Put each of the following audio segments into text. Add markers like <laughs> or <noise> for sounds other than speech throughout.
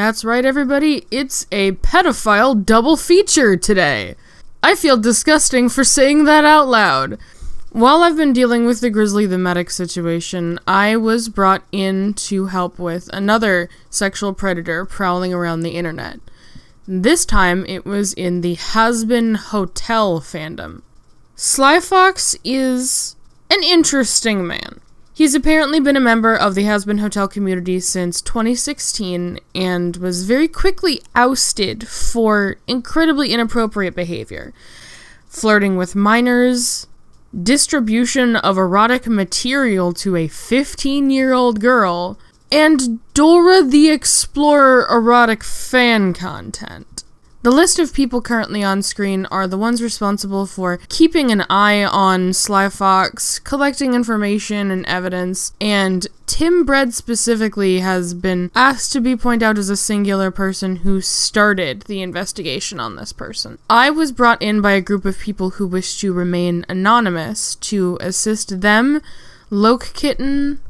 That's right, everybody. It's a pedophile double feature today. I feel disgusting for saying that out loud. While I've been dealing with the Grizzly the Medic situation, I was brought in to help with another sexual predator prowling around the internet. This time it was in the Hazbin Hotel fandom. Sly Fox is an interesting man. He's apparently been a member of the Hazbin Hotel community since 2016 and was very quickly ousted for incredibly inappropriate behavior. Flirting with minors, distribution of erotic material to a 15 year old girl, and Dora the Explorer erotic fan content. The list of people currently on screen are the ones responsible for keeping an eye on Sly Fox, collecting information and evidence, and Tim Bread specifically has been asked to be pointed out as a singular person who started the investigation on this person. I was brought in by a group of people who wish to remain anonymous to assist them, Loke Kitten,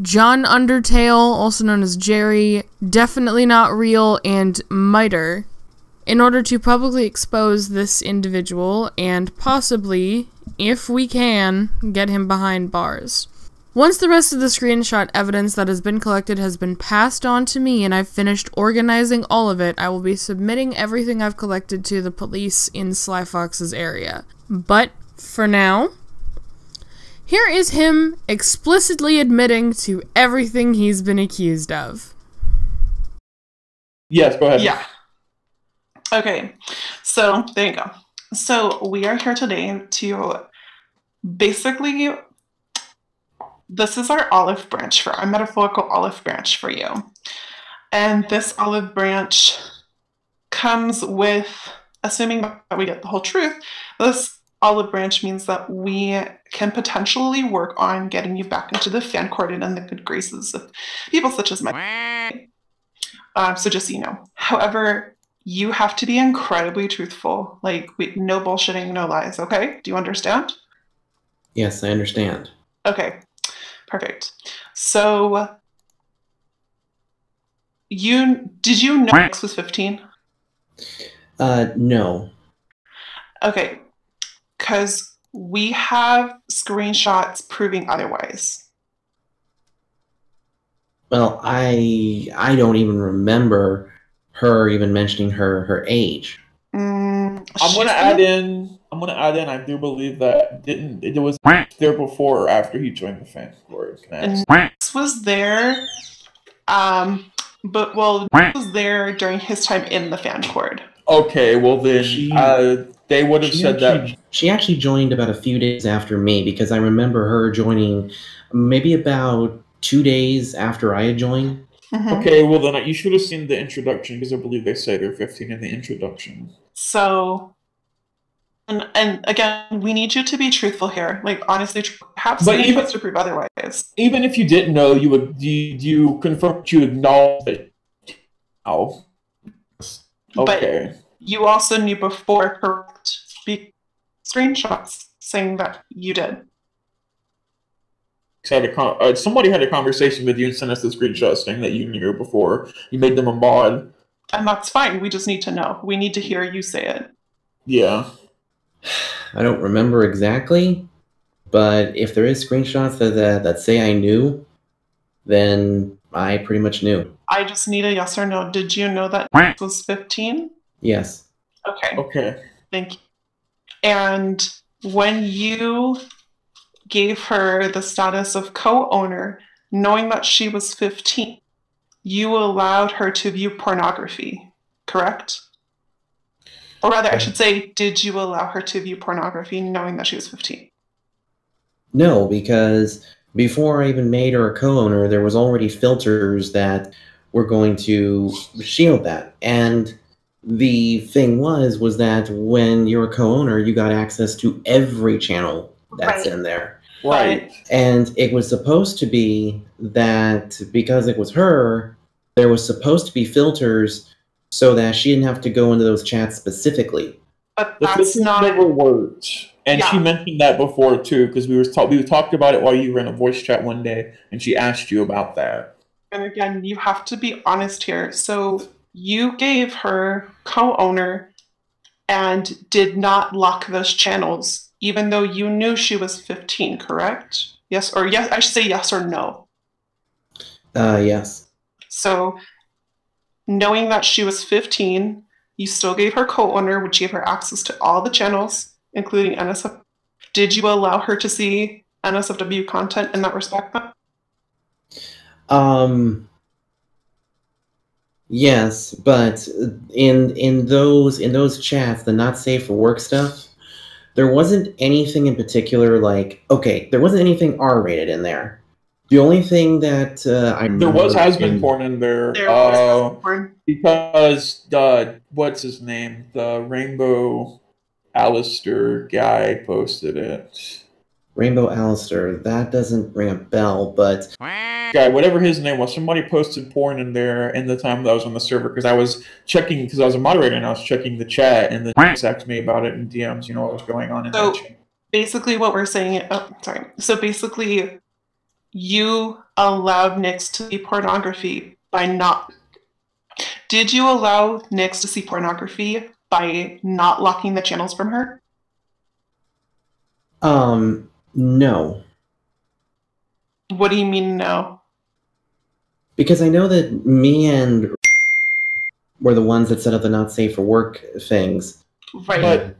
John Undertale, also known as Jerry, Definitely Not Real, and Miter, in order to publicly expose this individual and possibly, if we can, get him behind bars. Once the rest of the screenshot evidence that has been collected has been passed on to me and I've finished organizing all of it, I will be submitting everything I've collected to the police in Sly Fox's area. But for now, here is him explicitly admitting to everything he's been accused of. Yes, go ahead. Yeah. Okay, so there you go. So we are here today to basically, this is our olive branch for our metaphorical olive branch for you. And this olive branch comes with, assuming that we get the whole truth, this olive branch means that we can potentially work on getting you back into the fan court and the good graces of people such as my. Uh, so just so you know. However, you have to be incredibly truthful. Like, we, no bullshitting, no lies, okay? Do you understand? Yes, I understand. Okay, perfect. So, you did you know X was 15? Uh, no. Okay, because we have screenshots proving otherwise. Well, I I don't even remember her even mentioning her her age. Mm, I'm she's gonna add in. I'm gonna add in. I do believe that didn't it was there before or after he joined the fan court. Can I ask? And X was there, um, but well, X was there during his time in the fan court. Okay, well then She- uh, they would have She said that. she actually joined about a few days after me because I remember her joining maybe about two days after I had joined. Mhm. Okay, well then you should have seen the introduction because I believe they say they're 15 in the introduction. So, and and again, we need you to be truthful here. Like honestly, tr- have But some even- evidence to prove otherwise. Even if you didn't know, you would you, you confirm you acknowledge it. Oh. Okay. You also knew before, correct? Be- screenshots saying that you did. Had a con- uh, somebody had a conversation with you and sent us the screenshot saying that you knew before you made them a mod. And that's fine. We just need to know. We need to hear you say it. Yeah. I don't remember exactly, but if there is screenshots that that, that say I knew, then I pretty much knew. I just need a yes or no. Did you know that X was 15? Yes. Okay. Okay. Thank you. And when you gave her the status of co owner, knowing that she was 15, you allowed her to view pornography, correct? Or rather, I should say, did you allow her to view pornography knowing that she was 15? No, because before I even made her a co-owner, there was already filters that were going to shield that. And the thing was was that when you're a co-owner, you got access to every channel that's Right. in there. Right. And it was supposed to be that because it was her, there was supposed to be filters so that she didn't have to go into those chats specifically. But The that's filters not. never worked. And she mentioned that before too, because we were talk- we talked about it while you were in a voice chat one day, and she asked you about that. and again, you have to be honest here. So you gave her co-owner and did not lock those channels, even though you knew she was 15, correct? Yes, or yes, I should say yes or no. Uh, yes. So, knowing that she was 15, you still gave her co-owner, which gave her access to all the channels, including NSF. Did you allow her to see NSFW content in that respect? Um. Yes, but in in those in those chats, the not safe for work stuff, there wasn't anything in particular like okay, there wasn't anything R rated in there. The only thing that uh, I There was has been in- porn in there. There uh, was porn. because the what's his name? The Rainbow Alistair guy posted it. Rainbow Alistair. That doesn't ring a bell, but Guy, whatever his name was, somebody posted porn in there in the time that I was on the server because I was checking because I was a moderator and I was checking the chat and then asked me about it in DMs. You know what was going on in So- that chat. basically what we're saying oh sorry so basically you allowed nix to see pornography by not did you allow nix to see pornography by not locking the channels from her um, no, what do you mean no because I know that me and were the ones that set up the not safe for work things. right But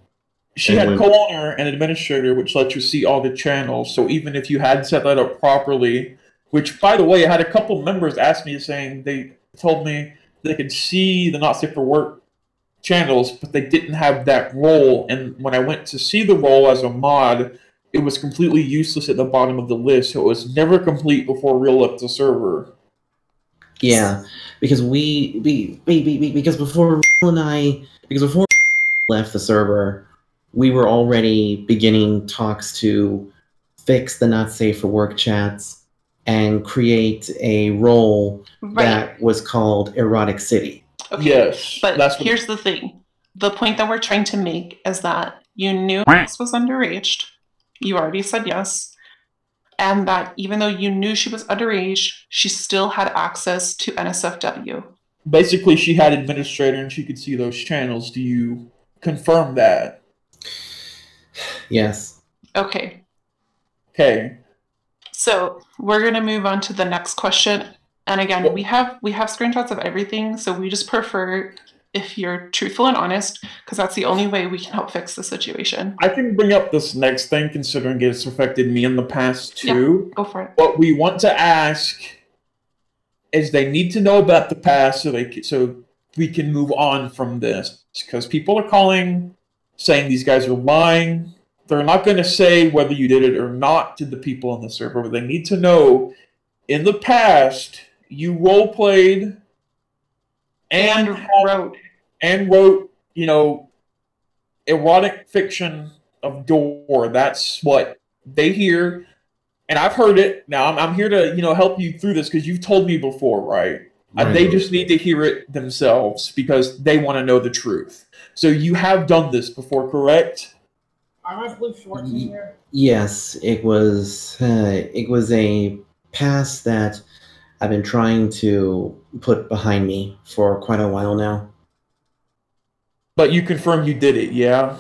she And had when- co-owner and administrator, which lets you see all the channels. So even if you had set that up properly, which by the way, I had a couple members ask me saying they told me they could see the not safe for work channels, but they didn't have that role. And when I went to see the role as a mod, it was completely useless at the bottom of the list. So it was never complete before Real left the server. Yeah, because we, we, we, we, we- because before Will and I, because before left the server, we were already beginning talks to fix the not safe for work chats and create a role right that was called Erotic City. okay Yes, but that's what. here's the thing the point that we're trying to make is that you knew nix was underage you already said yes and that even though you knew she was underage she still had access to nsfw Basically, she had administrator and she could see those channels. Do you confirm that? Yes. Okay, Okay. so we're gonna move on to the next question. And again, we have we have screenshots of everything, so we just prefer if you're truthful and honest, because that's the only way we can help fix the situation. I can bring up this next thing considering it's affected me in the past too. Go for it. What we want to ask is they need to know about the past so they so we can move on from this because people are calling saying these guys are lying. They're not going to say whether you did it or not to the people on the server, but they need to know in the past you role played and And wrote. And wrote, you know, erotic fiction of Door. That's what they hear, and I've heard it. Now I'm, I'm here to, you know, help you through this because you've told me before, right? Uh, they just need to hear it themselves because they want to know the truth. So you have done this before, correct? Are my blue shorts here? Yes, it was. Uh, it was a past that I've been trying to put behind me for quite a while now. But you confirm you did it, yeah?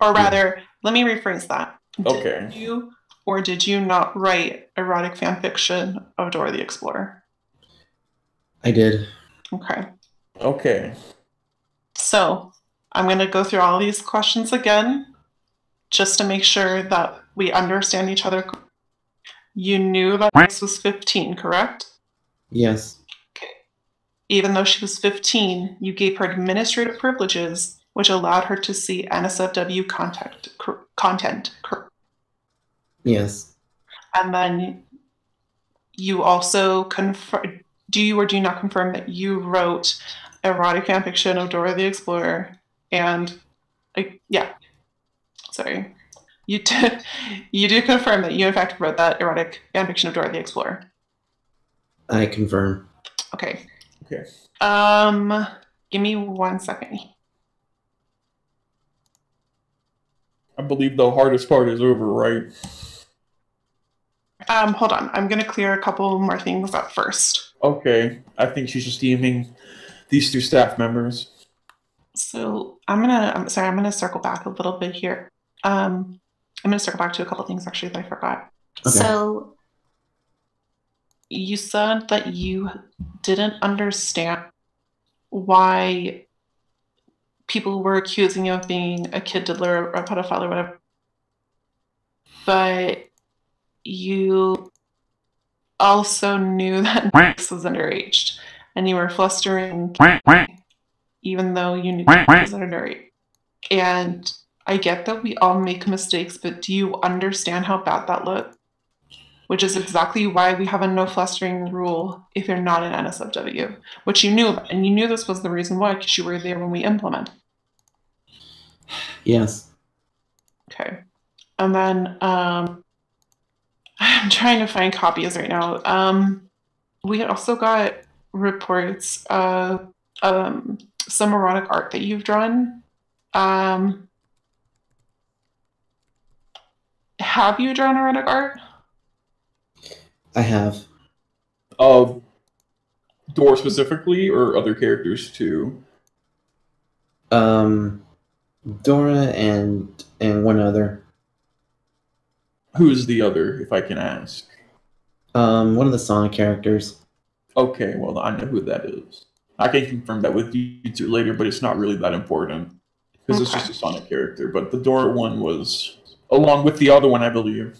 Or rather, let me rephrase that. Did Okay. you or did you not write erotic fan fiction of Dora the Explorer? I did. Okay. Okay. So I'm going to go through all these questions again just to make sure that we understand each other. You knew that this was 15, correct? Yes. Even though she was 15, you gave her administrative privileges, which allowed her to see NSFW contact, cor- content. cor- Yes. And then you also confirm. Do you or do you not confirm that you wrote erotic fanfiction of Dora the Explorer? And uh, yeah, sorry, you did. <laughs> You do confirm that you in fact wrote that erotic fanfiction of Dora the Explorer. I confirm. Okay. Okay. Um, give me one second. I believe the hardest part is over, right? Um, hold on. I'm gonna clear a couple more things up first. Okay, I think she's just deeming these two staff members. So I'm gonna. I'm sorry. I'm gonna circle back a little bit here. Um, I'm gonna circle back to a couple things actually that I forgot. Okay. So you said that you didn't understand why people were accusing you of being a kid diddler or a pedophile or whatever. But you also knew <laughs> that Max was underage and you were flustering even though you knew he was underage. And I get that we all make mistakes, but do you understand how bad that looked? Which is exactly why we have a no flustering rule if you're not an NSFW, which you knew about. And you knew this was the reason why, because you were there when we implemented. Yes. Okay. And then um, I'm trying to find copies right now. Um, we also got reports of um, some erotic art that you've drawn. Um, have you drawn erotic art? I have. Of Dora specifically, or other characters too? Um, Dora and and one other. Who's the other, if I can ask? Um, one of the Sonic characters. Okay, well, I know who that is. I can confirm that with you two later, but it's not really that important because it's just a Sonic character. But the Dora one was along with the other one, I believe.